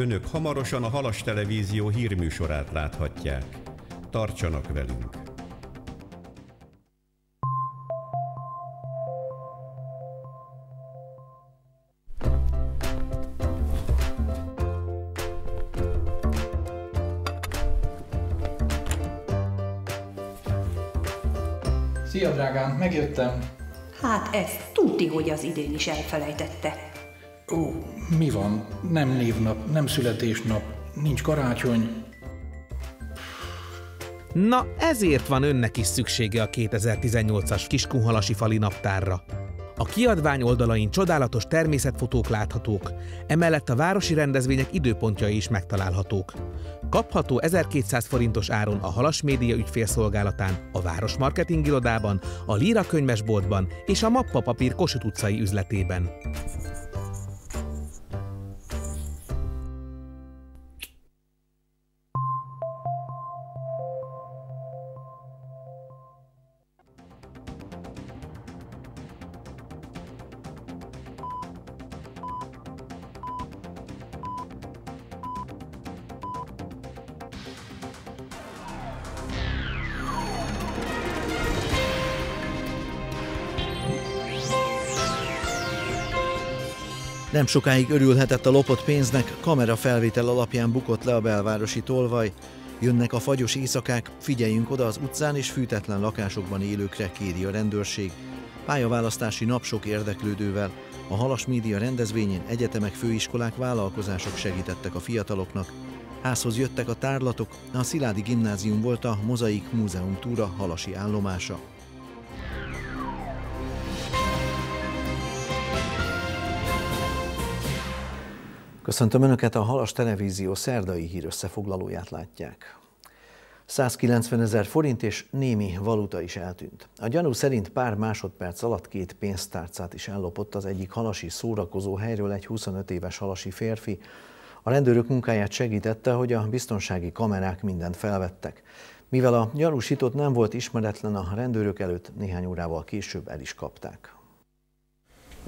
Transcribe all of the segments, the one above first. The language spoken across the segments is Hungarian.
Önök hamarosan a Halas Televízió hírműsorát láthatják. Tartsanak velünk! Szia, drágám, megjöttem. Hát ez tuti, hogy az idén is elfelejtette. Ó, mi van? Nem névnap, nem születésnap, nincs karácsony. Na, ezért van önnek is szüksége a 2018-as Kiskunhalasi fali naptárra. A kiadvány oldalain csodálatos természetfotók láthatók, emellett a városi rendezvények időpontjai is megtalálhatók. Kapható 1200 forintos áron a Halas Média ügyfélszolgálatán, a Város Marketing Irodában, a Líra könyvesboltban és a Mappa Papír Kossuth utcai üzletében. Nem sokáig örülhetett a lopott pénznek, kamerafelvétel alapján bukott le a belvárosi tolvaj. Jönnek a fagyos éjszakák, figyeljünk oda az utcán és fűtetlen lakásokban élőkre, kéri a rendőrség. Pályaválasztási nap sok érdeklődővel. A Halas Média rendezvényén egyetemek, főiskolák, vállalkozások segítettek a fiataloknak. Házhoz jöttek a tárlatok, a Sziládi Gimnázium volt a Mozaik Múzeum túra halasi állomása. Köszöntöm Önöket, a Halas Televízió szerdai hír összefoglalóját látják. 190 ezer forint és némi valuta is eltűnt. A gyanú szerint pár másodperc alatt két pénztárcát is ellopott az egyik halasi szórakozó helyről egy 25 éves halasi férfi. A rendőrök munkáját segítette, hogy a biztonsági kamerák mindent felvettek. Mivel a gyanúsított nem volt ismeretlen a rendőrök előtt, néhány órával később el is kapták.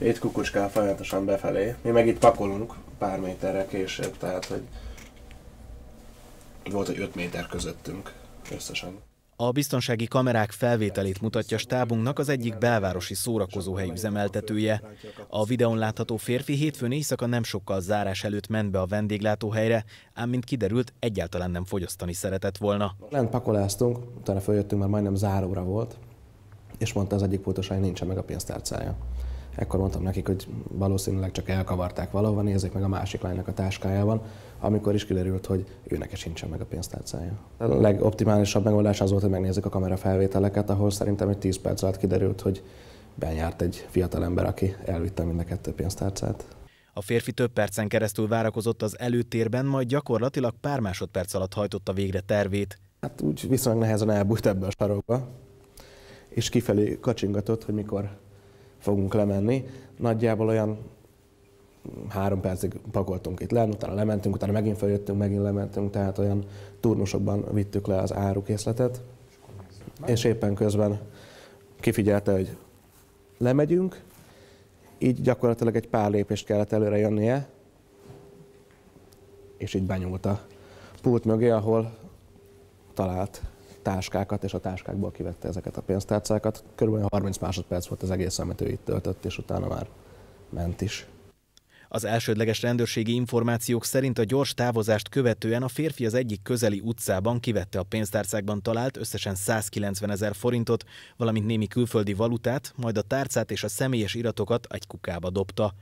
Itt kukucskál folyamatosan befelé. Mi meg itt pakolunk pár méterre később, tehát hogy volt, hogy 5 méter közöttünk összesen. A biztonsági kamerák felvételét mutatja stábunknak az egyik belvárosi szórakozóhely üzemeltetője. A videón látható férfi hétfőn éjszaka nem sokkal zárás előtt ment be a vendéglátóhelyre, ám mint kiderült, egyáltalán nem fogyasztani szeretett volna. Lent pakoláztunk, utána följöttünk, mert majdnem záróra volt, és mondta az egyik pultos, hogy nincsen meg a pénztárcája. Ekkor mondtam nekik, hogy valószínűleg csak elkavarták valahova, nézzék meg a másik lánynak a táskájában, amikor is kiderült, hogy őnek sincsen meg a pénztárcája. A legoptimálisabb megoldás az volt, hogy megnézzük a kamera felvételeket, ahol szerintem egy 10 perc alatt kiderült, hogy benyárt egy fiatalember, aki elvitte mind a kettő pénztárcát. A férfi több percen keresztül várakozott az előtérben, majd gyakorlatilag pár másodperc alatt hajtotta végre tervét. Hát úgy viszonylag nehezen elbújt ebbe a sarokba, és kifelé kacsingatott, hogy mikor fogunk lemenni. Nagyjából olyan három percig pakoltunk itt le, utána lementünk, utána megint feljöttünk, megint lementünk, tehát olyan turnusokban vittük le az árukészletet. És éppen közben kifigyelte, hogy lemegyünk, így gyakorlatilag egy pár lépést kellett előre jönnie, és így benyúlt a pult mögé, ahol talált táskákat, és a táskákból kivette ezeket a pénztárcákat. Körülbelül 30 másodperc volt az egész, amit ő itt töltött, és utána már ment is. Az elsődleges rendőrségi információk szerint a gyors távozást követően a férfi az egyik közeli utcában kivette a pénztárcákban talált összesen 190 ezer forintot, valamint némi külföldi valutát, majd a tárcát és a személyes iratokat egy kukába dobta.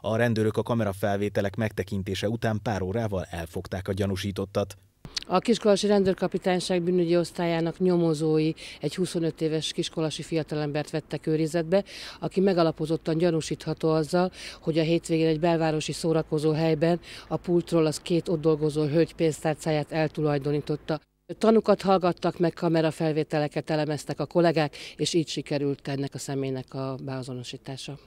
A rendőrök a kamerafelvételek megtekintése után pár órával elfogták a gyanúsítottat. A kiskolasi rendőrkapitányság bűnügyi osztályának nyomozói egy 25 éves kiskolasi fiatalembert vettek őrizetbe, aki megalapozottan gyanúsítható azzal, hogy a hétvégén egy belvárosi szórakozó helyben a pultról az két ott dolgozó hölgy pénztárcáját eltulajdonította. Tanukat hallgattak meg, kamerafelvételeket elemeztek a kollégák, és így sikerült ennek a személynek a beazonosítása.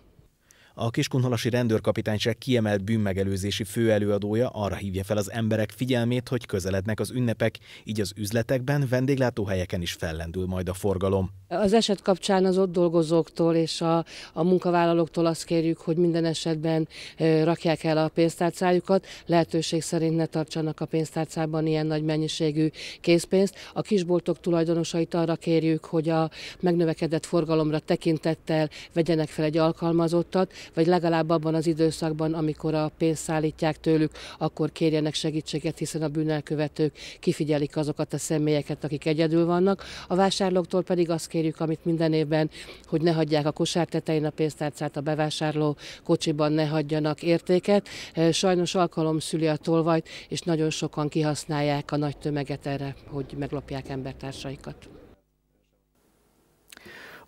A Kiskunhalasi rendőrkapitányság kiemelt bűnmegelőzési főelőadója arra hívja fel az emberek figyelmét, hogy közelednek az ünnepek, így az üzletekben, vendéglátóhelyeken is fellendül majd a forgalom. Az eset kapcsán az ott dolgozóktól és a, a munkavállalóktól azt kérjük, hogy minden esetben rakják el a pénztárcájukat, lehetőség szerint ne tartsanak a pénztárcában ilyen nagy mennyiségű készpénzt. A kisboltok tulajdonosait arra kérjük, hogy a megnövekedett forgalomra tekintettel vegyenek fel egy alkalmazottat, vagy legalább abban az időszakban, amikor a pénzt szállítják tőlük, akkor kérjenek segítséget, hiszen a bűnelkövetők kifigyelik azokat a személyeket, akik egyedül vannak. A vásárlóktól pedig azt kérjük, amit minden évben, hogy ne hagyják a kosár tetején a pénztárcát, a bevásárló kocsiban ne hagyjanak értéket. Sajnos alkalom szüli a tolvajt, és nagyon sokan kihasználják a nagy tömeget erre, hogy meglopják embertársaikat.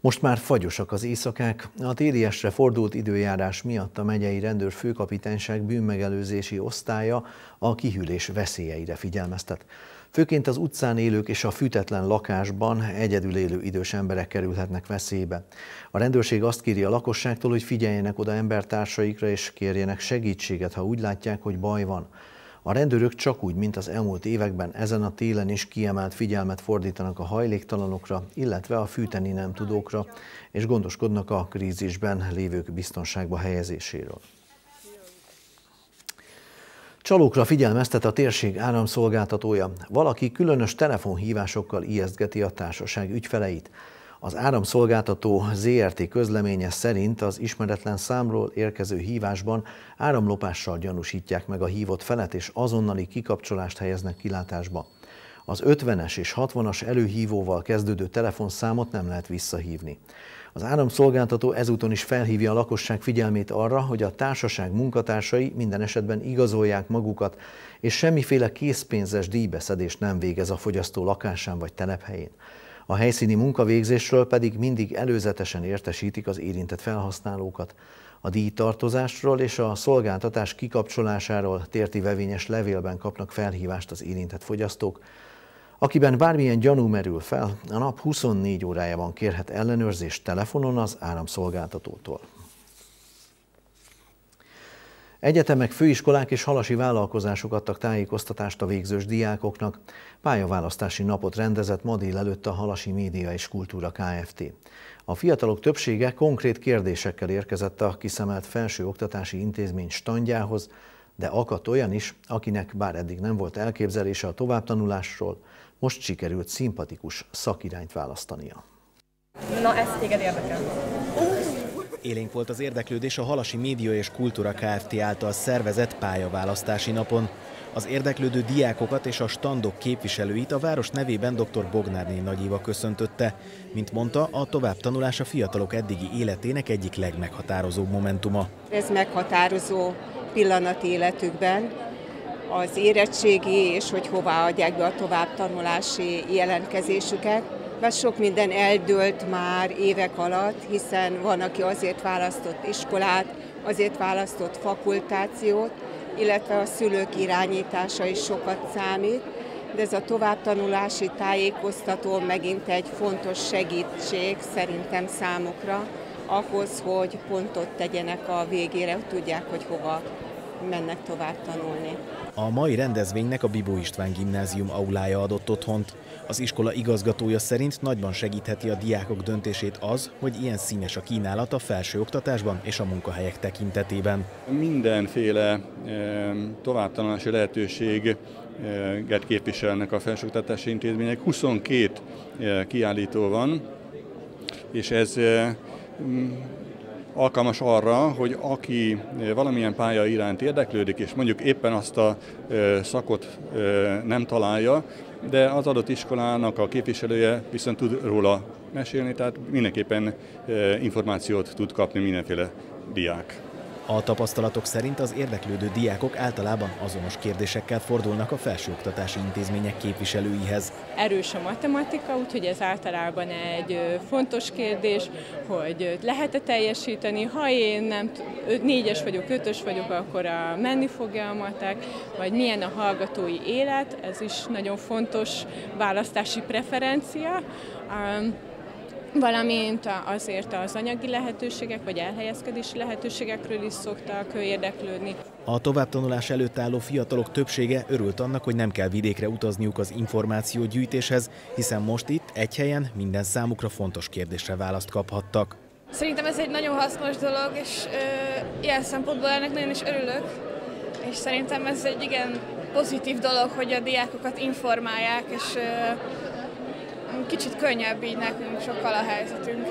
Most már fagyosak az éjszakák. A téliesre fordult időjárás miatt a megyei rendőr főkapitányság bűnmegelőzési osztálya a kihűlés veszélyeire figyelmeztet. Főként az utcán élők és a fűtetlen lakásban egyedül élő idős emberek kerülhetnek veszélybe. A rendőrség azt kéri a lakosságtól, hogy figyeljenek oda embertársaikra és kérjenek segítséget, ha úgy látják, hogy baj van. A rendőrök csak úgy, mint az elmúlt években ezen a télen is kiemelt figyelmet fordítanak a hajléktalanokra, illetve a fűteni nem tudókra, és gondoskodnak a krízisben lévők biztonságba helyezéséről. Csalókra figyelmeztet a térség áramszolgáltatója. Valaki különös telefonhívásokkal ijesztgeti a társaság ügyfeleit. Az áramszolgáltató ZRT közleménye szerint az ismeretlen számról érkező hívásban áramlopással gyanúsítják meg a hívott felet, és azonnali kikapcsolást helyeznek kilátásba. Az 50-es és 60-as előhívóval kezdődő telefonszámot nem lehet visszahívni. Az áramszolgáltató ezúton is felhívja a lakosság figyelmét arra, hogy a társaság munkatársai minden esetben igazolják magukat, és semmiféle készpénzes díjbeszedést nem végez a fogyasztó lakásán vagy telephelyén. A helyszíni munkavégzésről pedig mindig előzetesen értesítik az érintett felhasználókat. A díjtartozásról és a szolgáltatás kikapcsolásáról térti vevényes levélben kapnak felhívást az érintett fogyasztók, Akiben bármilyen gyanú merül fel, a nap 24 órájában kérhet ellenőrzést telefonon az áramszolgáltatótól. Egyetemek, főiskolák és halasi vállalkozások adtak tájékoztatást a végzős diákoknak. Pályaválasztási napot rendezett ma délelőtt a Halasi Média és Kultúra Kft. A fiatalok többsége konkrét kérdésekkel érkezett a kiszemelt felsőoktatási intézmény standjához, de akadt olyan is, akinek bár eddig nem volt elképzelése a továbbtanulásról, most sikerült szimpatikus szakirányt választania. Na, ez téged érdekel. Élénk volt az érdeklődés a Halasi Média és Kultúra Kft. által szervezett pályaválasztási napon. Az érdeklődő diákokat és a standok képviselőit a város nevében dr. Bognárné Nagyéva köszöntötte. Mint mondta, a továbbtanulás a fiatalok eddigi életének egyik legmeghatározóbb momentuma. Ez meghatározó pillanat életükben, az érettségi és hogy hová adják be a továbbtanulási jelentkezésüket, mert sok minden eldőlt már évek alatt, hiszen van, aki azért választott iskolát, azért választott fakultációt, illetve a szülők irányítása is sokat számít, de ez a továbbtanulási tájékoztató megint egy fontos segítség szerintem számukra, ahhoz, hogy pontot tegyenek a végére, hogy tudják, hogy hova mennek tovább tanulni. A mai rendezvénynek a Bibó István gimnázium aulája adott otthont. Az iskola igazgatója szerint nagyban segítheti a diákok döntését az, hogy ilyen színes a kínálat a felsőoktatásban és a munkahelyek tekintetében. Mindenféle továbbtanulási lehetőséget képviselnek a felsőoktatási intézmények. 22 kiállító van, és ez alkalmas arra, hogy aki valamilyen pálya iránt érdeklődik, és mondjuk éppen azt a szakot nem találja, de az adott iskolának a képviselője viszont tud róla mesélni, tehát mindenképpen információt tud kapni mindenféle diák. A tapasztalatok szerint az érdeklődő diákok általában azonos kérdésekkel fordulnak a felsőoktatási intézmények képviselőihez. Erős a matematika, úgyhogy ez általában egy fontos kérdés, hogy lehet-e teljesíteni. Ha én nem négyes vagyok, ötös vagyok, akkor a menni fogja a matek, vagy milyen a hallgatói élet, ez is nagyon fontos választási preferencia valamint azért az anyagi lehetőségek vagy elhelyezkedési lehetőségekről is szoktak érdeklődni. A továbbtanulás előtt álló fiatalok többsége örült annak, hogy nem kell vidékre utazniuk az információgyűjtéshez, hiszen most itt, egy helyen minden számukra fontos kérdésre választ kaphattak. Szerintem ez egy nagyon hasznos dolog, és ö, ilyen szempontból ennek nagyon is örülök, és szerintem ez egy igen pozitív dolog, hogy a diákokat informálják, és ö, kicsit könnyebb így nekünk sokkal a helyzetünk.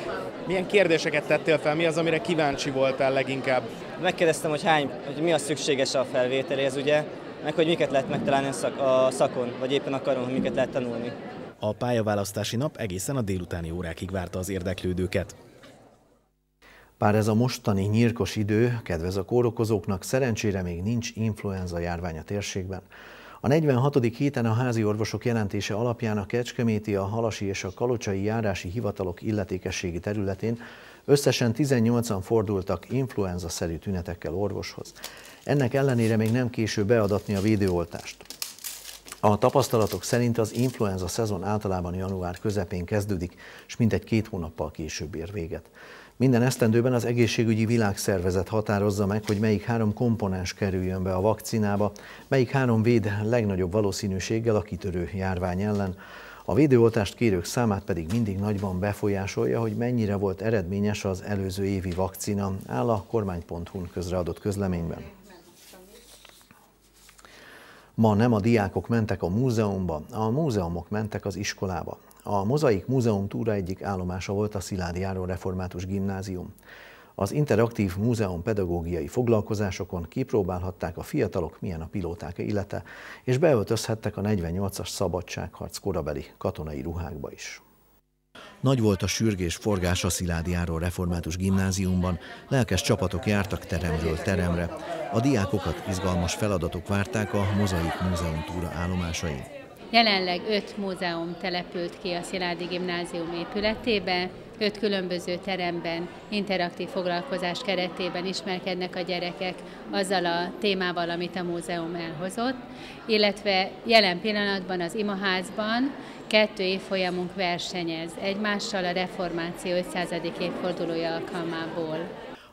Milyen kérdéseket tettél fel, mi az, amire kíváncsi voltál leginkább? Megkérdeztem, hogy hány, hogy mi az szükséges a felvételéhez, ugye, meg hogy miket lehet megtalálni a, szak, a szakon, vagy éppen akarom, hogy miket lehet tanulni. A pályaválasztási nap egészen a délutáni órákig várta az érdeklődőket. Bár ez a mostani nyírkos idő kedvez a kórokozóknak, szerencsére még nincs influenza járvány a térségben. A 46. héten a házi orvosok jelentése alapján a Kecskeméti, a Halasi és a Kalocsai járási hivatalok illetékességi területén összesen 18-an fordultak influenza-szerű tünetekkel orvoshoz. Ennek ellenére még nem késő beadatni a védőoltást. A tapasztalatok szerint az influenza szezon általában január közepén kezdődik, és mintegy két hónappal később ér véget. Minden esztendőben az egészségügyi világszervezet határozza meg, hogy melyik három komponens kerüljön be a vakcinába, melyik három véd legnagyobb valószínűséggel a kitörő járvány ellen. A védőoltást kérők számát pedig mindig nagyban befolyásolja, hogy mennyire volt eredményes az előző évi vakcina, áll a kormány.hu-n közreadott közleményben. Ma nem a diákok mentek a múzeumba, a múzeumok mentek az iskolába. A Mozaik Múzeum túra egyik állomása volt a Sziládi Járon Református Gimnázium. Az interaktív múzeum pedagógiai foglalkozásokon kipróbálhatták a fiatalok, milyen a pilóták élete, és beöltözhettek a 48-as szabadságharc korabeli katonai ruhákba is. Nagy volt a sürgés forgás a Sziládiáról református gimnáziumban, lelkes csapatok jártak teremről teremre. A diákokat izgalmas feladatok várták a Mozaik Múzeum túra állomásain. Jelenleg öt múzeum települt ki a Sziládi Gimnázium épületébe, öt különböző teremben, interaktív foglalkozás keretében ismerkednek a gyerekek azzal a témával, amit a múzeum elhozott, illetve jelen pillanatban az Imaházban kettő évfolyamunk versenyez egymással a reformáció 500. évfordulója alkalmából.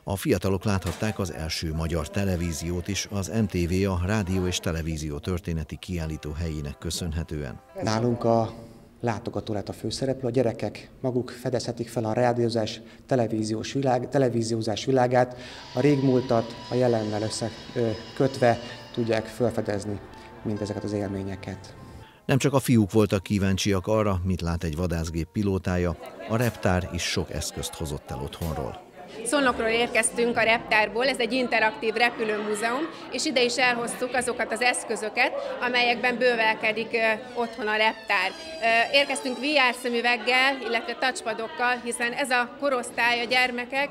A fiatalok láthatták az első magyar televíziót is, az MTV a rádió és televízió történeti kiállító helyének köszönhetően. Nálunk a látogató lett a főszereplő, a gyerekek maguk fedezhetik fel a rádiózás, televíziós világ, televíziózás világát, a régmúltat a jelennel összekötve tudják felfedezni mindezeket az élményeket. Nem csak a fiúk voltak kíváncsiak arra, mit lát egy vadászgép pilótája, a reptár is sok eszközt hozott el otthonról. Szolnokról érkeztünk a reptárból, ez egy interaktív repülőmúzeum, és ide is elhoztuk azokat az eszközöket, amelyekben bővelkedik otthon a reptár. Érkeztünk VR szemüveggel, illetve touchpadokkal, hiszen ez a korosztály a gyermekek,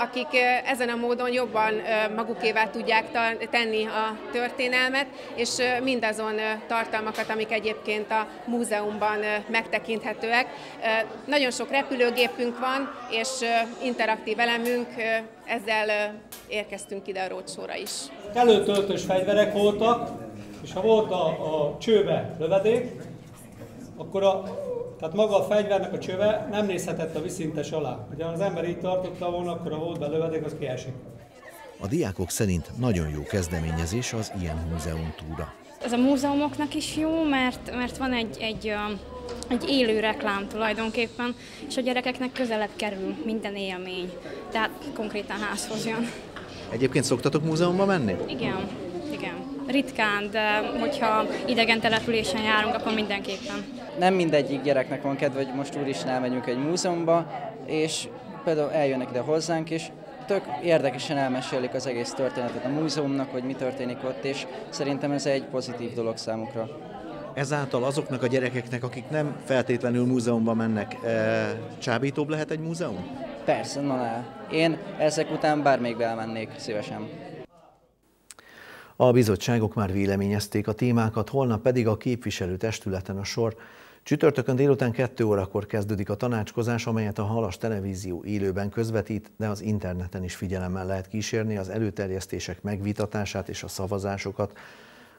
akik ezen a módon jobban magukévá tudják tenni a történelmet, és mindazon tartalmakat, amik egyébként a múzeumban megtekinthetőek. Nagyon sok repülőgépünk van, és interaktív elemünk, ezzel érkeztünk ide a rócsóra is. Előtöltős fegyverek voltak, és ha volt a, a csőbe lövedék, akkor a, tehát maga a fegyvernek a csöve nem nézhetett a viszintes alá. Ugye az ember így tartotta volna, akkor ha volt be lövedék, az kiesik. A diákok szerint nagyon jó kezdeményezés az ilyen múzeum túra. Ez a múzeumoknak is jó, mert, mert van egy, egy egy élő reklám tulajdonképpen, és a gyerekeknek közelebb kerül minden élmény, tehát konkrétan házhoz jön. Egyébként szoktatok múzeumba menni? Igen, igen. Ritkán, de hogyha idegen településen járunk, akkor mindenképpen. Nem mindegyik gyereknek van kedve, hogy most úristen elmegyünk egy múzeumba, és például eljönnek ide hozzánk, és tök érdekesen elmesélik az egész történetet a múzeumnak, hogy mi történik ott, és szerintem ez egy pozitív dolog számukra ezáltal azoknak a gyerekeknek, akik nem feltétlenül múzeumban mennek, e, csábítóbb lehet egy múzeum? Persze, na ne. Én ezek után bármelyikbe elmennék szívesen. A bizottságok már véleményezték a témákat, holnap pedig a képviselő testületen a sor. Csütörtökön délután 2 órakor kezdődik a tanácskozás, amelyet a Halas Televízió élőben közvetít, de az interneten is figyelemmel lehet kísérni az előterjesztések megvitatását és a szavazásokat.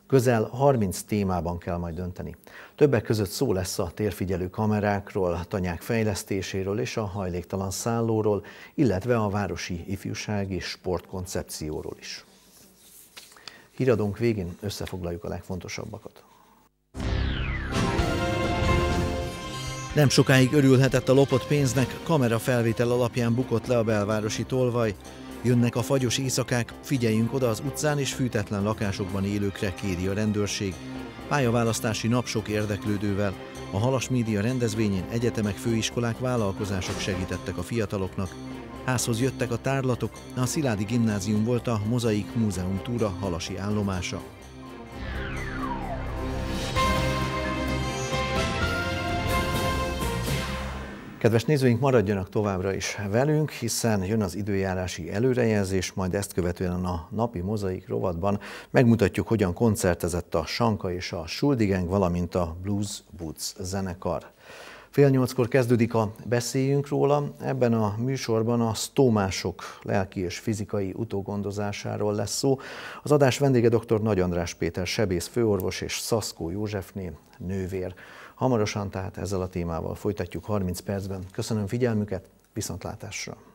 Közel 30 témában kell majd dönteni. Többek között szó lesz a térfigyelő kamerákról, tanyák fejlesztéséről és a hajléktalan szállóról, illetve a városi ifjúsági sportkoncepcióról is. Híradónk végén összefoglaljuk a legfontosabbakat. Nem sokáig örülhetett a lopott pénznek, kamerafelvétel alapján bukott le a belvárosi tolvaj. Jönnek a fagyos éjszakák, figyeljünk oda az utcán és fűtetlen lakásokban élőkre, kéri a rendőrség. Pályaválasztási nap sok érdeklődővel. A Halas Média rendezvényén egyetemek, főiskolák, vállalkozások segítettek a fiataloknak. Házhoz jöttek a tárlatok, a Sziládi Gimnázium volt a Mozaik Múzeum túra halasi állomása. Kedves nézőink, maradjanak továbbra is velünk, hiszen jön az időjárási előrejelzés, majd ezt követően a napi mozaik rovatban megmutatjuk, hogyan koncertezett a Sanka és a Schuldigeng, valamint a Blues Boots zenekar. Fél nyolckor kezdődik a Beszéljünk róla. Ebben a műsorban a sztómások lelki és fizikai utógondozásáról lesz szó. Az adás vendége dr. Nagy András Péter, sebész főorvos és Szaszkó Józsefné, nővér. Hamarosan tehát ezzel a témával folytatjuk 30 percben. Köszönöm figyelmüket, viszontlátásra!